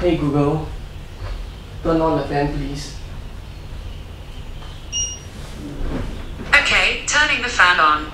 Hey Google, turn on the fan please. Okay, turning the fan on.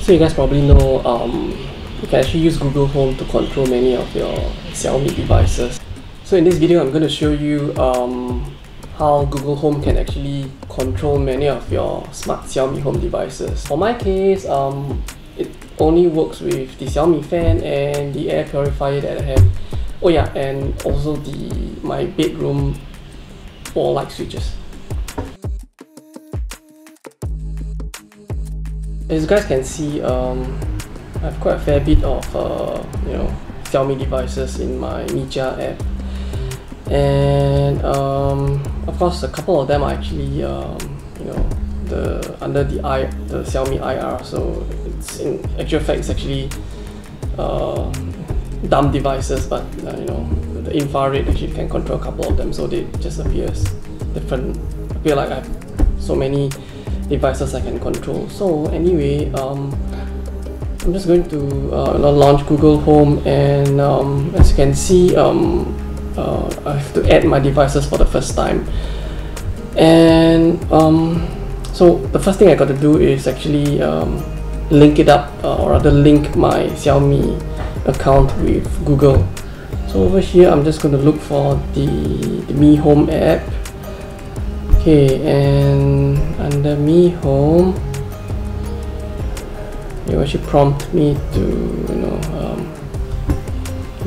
So you guys probably know um, you can actually use Google Home to control many of your Xiaomi devices. So in this video I'm going to show you um, how Google Home can actually control many of your smart Xiaomi home devices. For my case, um, it only works with the Xiaomi fan and the air purifier that I have. Oh yeah, and also the my bedroom wall light switches. As you guys can see, um, I have quite a fair bit of uh, you know Xiaomi devices in my Mijia app, and um, of course a couple of them are actually um, you know the under the i the Xiaomi IR, so it's in actual fact it's actually uh, dumb devices, but uh, you know the infrared actually can control a couple of them, so they just appears different. Appear like I have so many devices I can control. So anyway, um, I'm just going to uh, launch Google Home and um, as you can see, um, uh, I have to add my devices for the first time. And um, so the first thing I got to do is actually um, link it up uh, or rather link my Xiaomi account with Google. So over here, I'm just going to look for the, the Mi Home app okay and under Mi Home it will actually prompt me to you know um,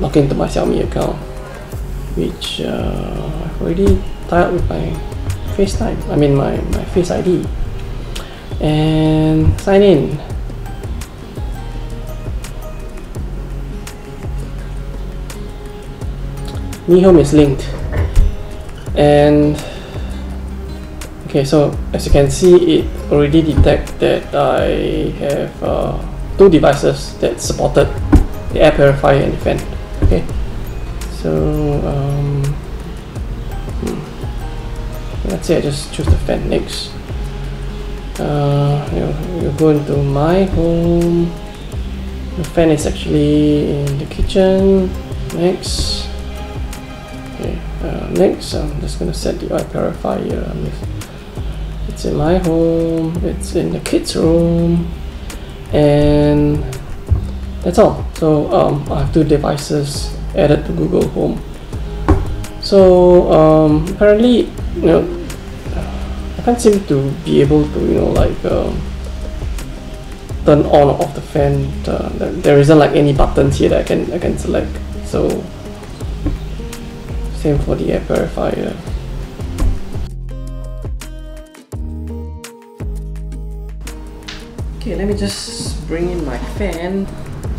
log into my Xiaomi account which uh, I've already tied up with my FaceTime I mean my, my Face ID and sign in. Mi Home is linked. And Okay, so as you can see, it already detect that I have uh, two devices that supported the air purifier and the fan. Okay, so um, hmm. let's say I just choose the fan next. Uh, you, you go into my home. The fan is actually in the kitchen. Next. Okay, uh, next I'm just gonna set the air purifier it's in my home it's in the kids room and that's all so um, I have two devices added to Google Home. So um, apparently you know I can't seem to be able to you know like uh, turn on or off the fan. Uh, there isn't like any buttons here that I can I can select. So same for the air purifier Okay, let me just bring in my fan.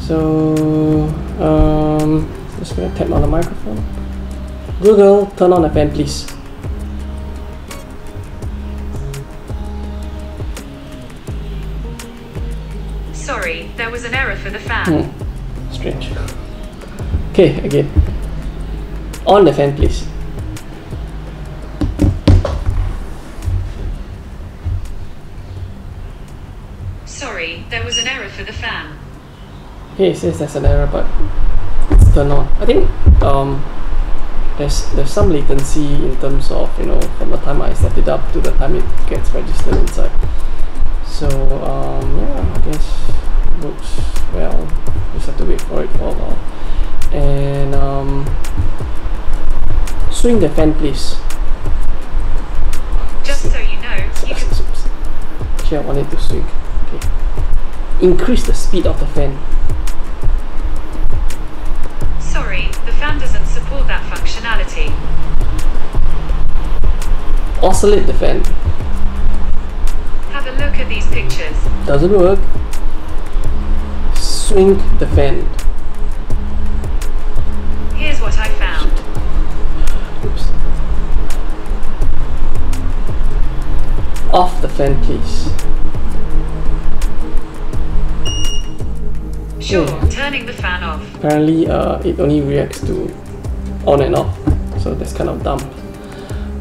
So, um, just gonna tap on the microphone. Google, turn on the fan, please. Sorry, there was an error for the fan. Hmm. Strange. Okay, again. On the fan, please. Sorry, there was an error for the fan. It says there's an error, but it's turned on. I think um, there's there's some latency in terms of you know from the time I set it up to the time it gets registered inside. So um, yeah, I guess it works well. Just have to wait for it for a while. And um, swing the fan, please. Just so you know, you can Actually, I want it to swing. Okay. Increase the speed of the fan. Fan doesn't support that functionality. Oscillate the fan. Have a look at these pictures. Doesn't work. Swing the fan. Here's what I found. Oops. Off the fan, please. Sure, Hmm. turning the fan off. Apparently, uh, it only reacts to on and off, so that's kind of dumb.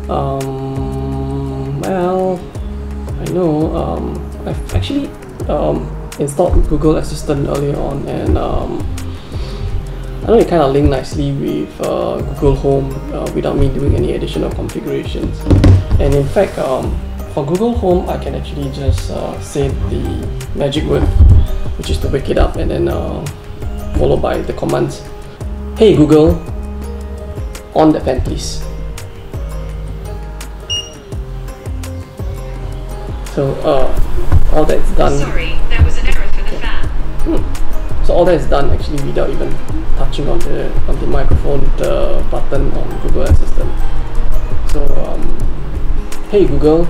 Um, well, I know. Um, I've actually um, installed Google Assistant earlier on, and um, I know it kind of linked nicely with uh, Google Home uh, without me doing any additional configurations. And in fact, um, for Google Home, I can actually just uh, say the magic word, which is to wake it up, and then uh, followed by the commands. Hey Google, on the fan please. So uh, all that's done. Sorry, there was an error for the fan. Hmm. So all that is done actually without even touching on the on the microphone, the button on Google Assistant. So um, hey Google,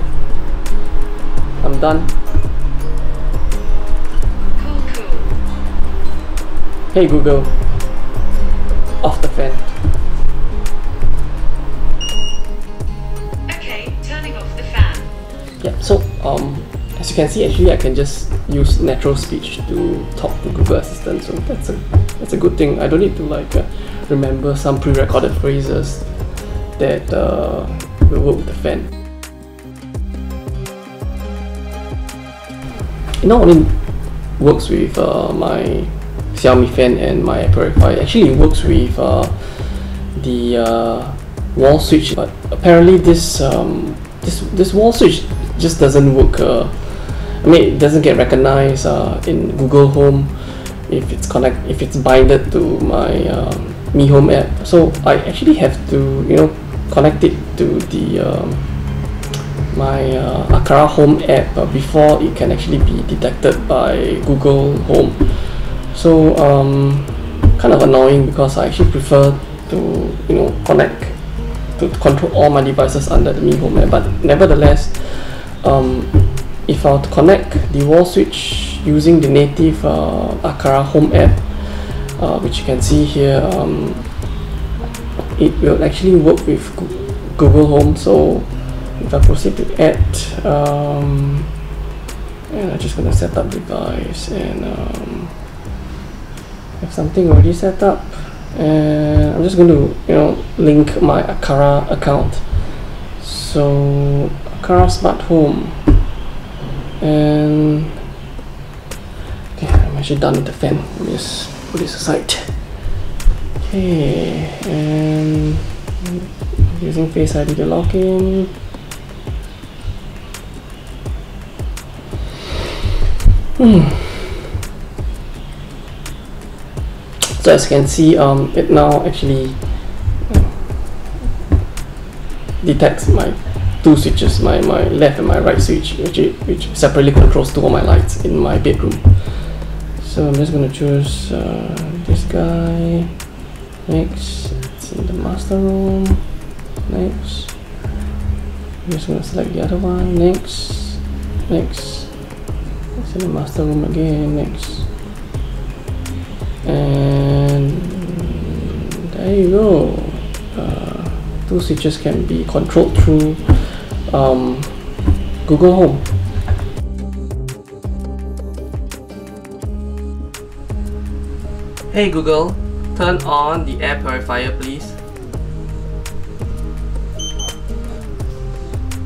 I'm done. Hey Google, off the fan. Okay, turning off the fan. Yeah. So um, as you can see, actually I can just use natural speech to talk to Google Assistant. So that's a that's a good thing. I don't need to like uh, remember some pre-recorded phrases that uh, will work with the fan. It not only works with uh, my Xiaomi fan and my Purify. Actually, it works with uh, the uh, wall switch. But apparently, this um, this this wall switch just doesn't work. Uh, I mean, it doesn't get recognized uh, in Google Home if it's connect if it's binded to my um, Mi Home app. So I actually have to you know connect it to the um, my uh, Aqara Home app uh, before it can actually be detected by Google Home. So um, kind of annoying because I actually prefer to you know connect to control all my devices under the Mi Home app. But nevertheless, um, if I were to connect the wall switch using the native uh, Aqara Home app, uh, which you can see here, um, it will actually work with Google Home. So I proceed to add, um, and I'm just gonna set up the device and um, have something already set up, and I'm just going to you know link my Aqara account. So Aqara Smart Home, and okay, I'm actually done with the fan. Let me just put this aside. Okay, and using Face ID to log in. So as you can see, um, it now actually detects my two switches, my, my left and my right switch, which, it, which separately controls two of my lights in my bedroom. So I'm just gonna choose uh, this guy. Next, it's in the master room. Next, I'm just gonna select the other one. Next, next, it's in the master room again. Next, and there you go. Uh, two switches can be controlled through um, Google Home. Hey Google, turn on the air purifier please.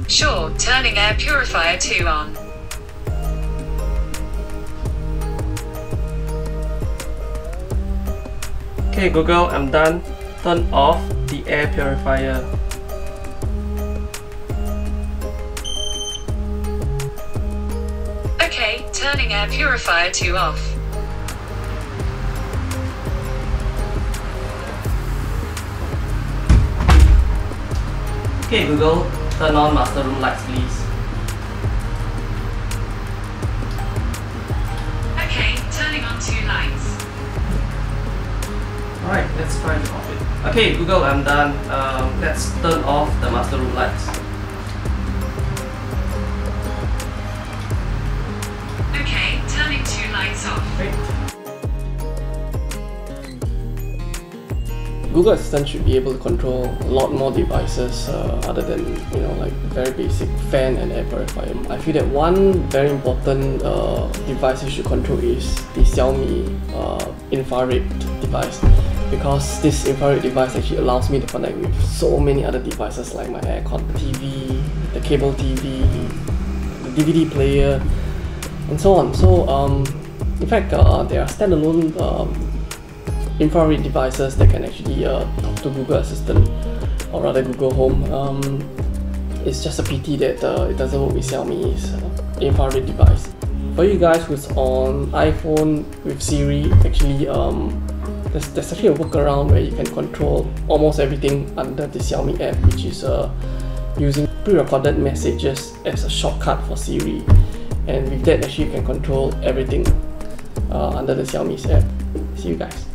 Sure, turning air purifier 2 on. Okay Google, I'm done. Turn off the air purifier. Okay, turning air purifier 2 off. Okay Google, turn on master room lights please. Okay Google, I'm done. Um, let's turn off the master room lights. Okay, turning two lights off. Great. Google Assistant should be able to control a lot more devices uh, other than you know like very basic fan and air purifier. I feel that one very important uh, device you should control is the Xiaomi uh, infrared device because this infrared device actually allows me to connect with so many other devices like my aircon TV, the cable TV, the DVD player, and so on. So um, in fact, uh, there are standalone um, infrared devices that can actually uh, talk to Google Assistant or rather Google Home. Um, it's just a pity that uh, it doesn't work with Xiaomi's uh, infrared device. For you guys who's on iPhone with Siri, actually um, there's, there's actually a workaround where you can control almost everything under the Xiaomi app, which is uh, using pre-recorded messages as a shortcut for Siri. And with that, actually, you can control everything uh, under the Xiaomi's app. See you guys.